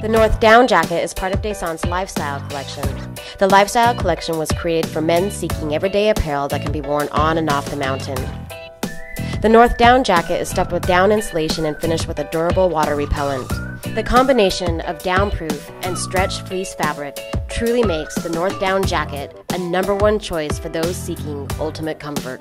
The North Down jacket is part of Descente's lifestyle collection. The lifestyle collection was created for men seeking everyday apparel that can be worn on and off the mountain. The North Down jacket is stuffed with down insulation and finished with a durable water repellent. The combination of downproof and stretch fleece fabric truly makes the North Down jacket a number one choice for those seeking ultimate comfort.